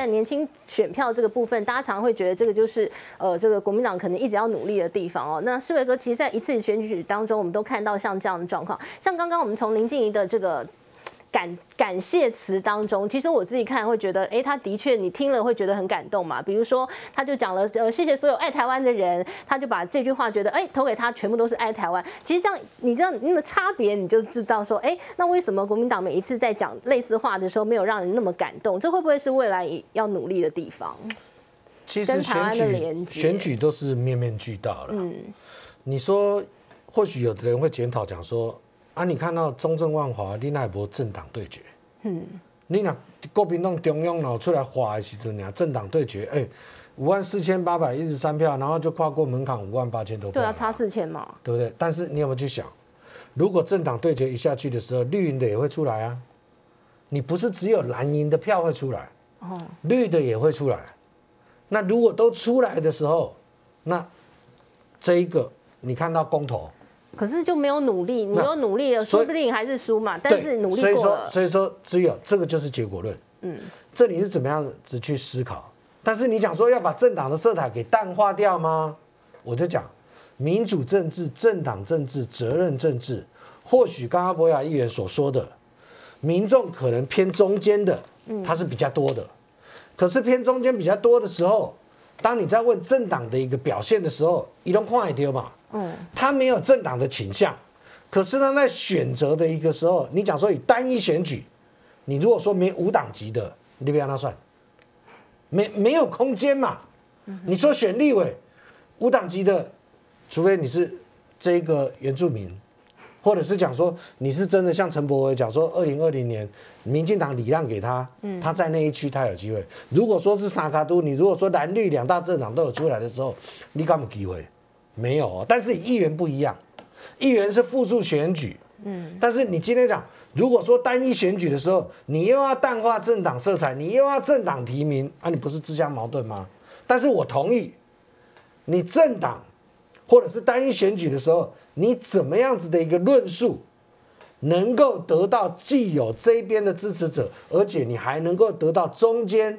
在年轻选票这个部分，大家常常会觉得这个就是呃，这个国民党可能一直要努力的地方哦。那世伟哥，其实在一次选举当中，我们都看到像这样的状况，像刚刚我们从林静怡的这个。感感谢词当中，其实我自己看会觉得，哎，他的确你听了会觉得很感动嘛。比如说，他就讲了，呃，谢谢所有爱台湾的人，他就把这句话觉得，哎，投给他全部都是爱台湾。其实这样，你这样那个差别，你就知道说，哎，那为什么国民党每一次在讲类似话的时候，没有让人那么感动？这会不会是未来要努力的地方？其实选举选举都是面面俱到了。嗯，你说，或许有的人会检讨讲说。啊！你看到中正万华，你那波政党对决，嗯，你那国民党中央脑出来划的时阵，你政党对决，哎，五万四千八百一十三票，然后就跨过门槛五万八千多票，对啊，差四千嘛，对不对？但是你有没有去想，如果政党对决一下去的时候，绿营的也会出来啊，你不是只有蓝营的票会出来，哦，绿的也会出来，那如果都出来的时候，那这一个你看到公投。可是就没有努力，你有努力了，说不定还是输嘛。但是努力过了，所以说只有这个就是结果论。嗯，这里是怎么样子去思考？但是你讲说要把政党的色彩给淡化掉吗？我就讲民主政治、政党政治、责任政治。或许刚刚博雅议员所说的，民众可能偏中间的，他是比较多的。可是偏中间比较多的时候，当你在问政党的一个表现的时候，一动快也丢嘛。嗯，他没有政党的倾向，可是呢，在选择的一个时候，你讲说以单一选举，你如果说没无党籍的，你不要他算，没没有空间嘛？你说选立委无党籍的，除非你是这个原住民，或者是讲说你是真的像陈柏伟讲说，二零二零年民进党礼让给他，他在那一区他有机会。如果说是沙卡都，你如果说蓝绿两大政党都有出来的时候，你敢有机会？没有，但是议员不一样，议员是复数选举，嗯，但是你今天讲，如果说单一选举的时候，你又要淡化政党色彩，你又要政党提名，啊，你不是自相矛盾吗？但是我同意，你政党或者是单一选举的时候，你怎么样子的一个论述，能够得到既有这边的支持者，而且你还能够得到中间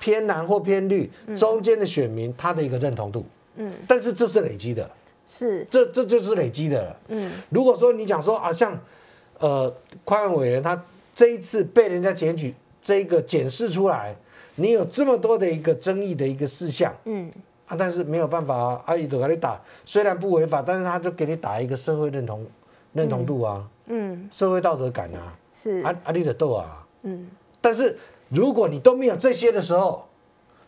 偏蓝或偏绿中间的选民他的一个认同度。嗯，但是这是累积的，是。这这就是累积的了。嗯，如果说你讲说啊，像呃，宽案委员他这一次被人家检举，这个检视出来，你有这么多的一个争议的一个事项，嗯。啊，但是没有办法啊，阿姨都给你打，虽然不违法，但是他就给你打一个社会认同认同度啊，嗯，社会道德感啊，是。阿阿丽的斗啊，嗯，但是如果你都没有这些的时候。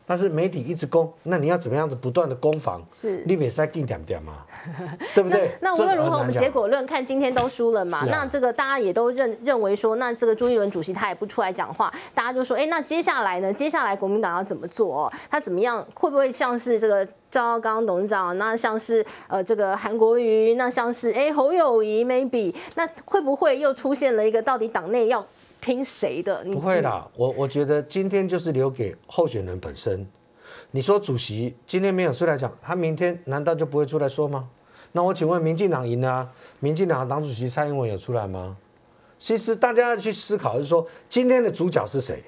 但是媒体一直攻，那你要怎么样子不断的攻防？是，你别再定点点嘛，对不对？那无论如何，我们结果论看今天都输了嘛。那这个大家也都认认为说，那这个朱一伦主席他也不出来讲话，大家就说，哎，那接下来呢？接下来国民党要怎么做？他怎么样？会不会像是这个赵耀刚董事长？那像是呃这个韩国瑜？那像是哎侯友谊？maybe？那会不会又出现了一个到底党内要？听谁的？不会啦，我我觉得今天就是留给候选人本身。你说主席今天没有出来讲，他明天难道就不会出来说吗？那我请问，民进党赢了，民进党的党主席蔡英文有出来吗？其实大家要去思考，是说今天的主角是谁？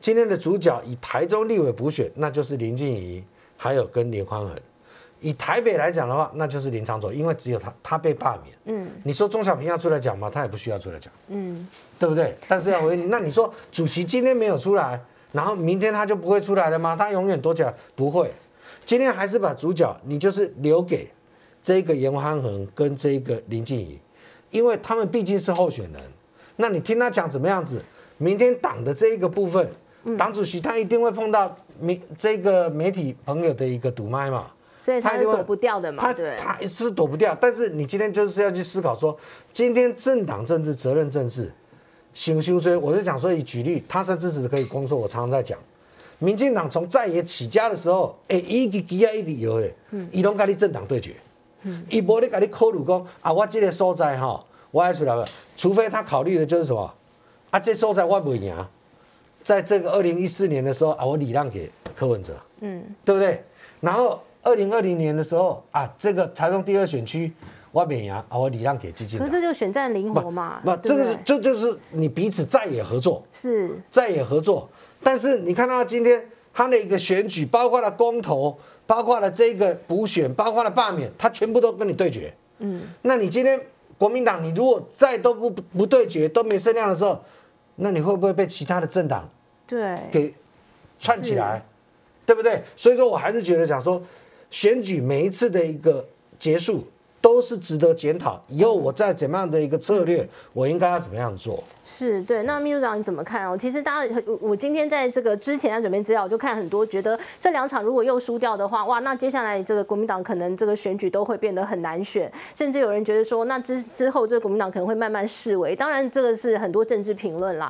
今天的主角以台中立委补选，那就是林静怡，还有跟林宽恒。以台北来讲的话，那就是林长佐，因为只有他，他被罢免。嗯，你说钟小平要出来讲吗？他也不需要出来讲。嗯，对不对？但是要回你，那你说主席今天没有出来，然后明天他就不会出来了吗？他永远躲起来不会。今天还是把主角，你就是留给这个严宽恒跟这个林静怡，因为他们毕竟是候选人。那你听他讲怎么样子？明天党的这一个部分，党主席他一定会碰到媒这个媒体朋友的一个堵麦嘛。所以他是躲不掉的嘛？他他是躲不掉，但是你今天就是要去思考说，今天政党政治、责任政治，行修追，我就讲说，以举例，他是支持可以工作。我常常在讲，民进党从在野起家的时候，哎，一直基啊一直有嘞，伊拢跟你政党对决，伊无咧跟你考虑讲啊，我这个所在哈，我爱出来了，除非他考虑的就是什么，啊，这所在我不赢，在这个二零一四年的时候啊，我礼让给柯文哲，嗯，对不对？然后。二零二零年的时候啊，这个台中第二选区，我免牙啊，我礼让给基金。可是这就选战灵活嘛？不，这个这就是你彼此再也合作，是再也合作。但是你看到今天他的一个选举，包括了公投，包括了这个补选，包括了罢免，他全部都跟你对决。嗯，那你今天国民党，你如果再都不不对决，都没声量的时候，那你会不会被其他的政党对给串起来？对不对？所以说我还是觉得讲说，选举每一次的一个结束。都是值得检讨。以后我再怎么样的一个策略，我应该要怎么样做？是对。那秘书长你怎么看哦？其实大家，我今天在这个之前在准备资料，我就看很多，觉得这两场如果又输掉的话，哇，那接下来这个国民党可能这个选举都会变得很难选，甚至有人觉得说，那之之后这个国民党可能会慢慢式微。当然，这个是很多政治评论啦。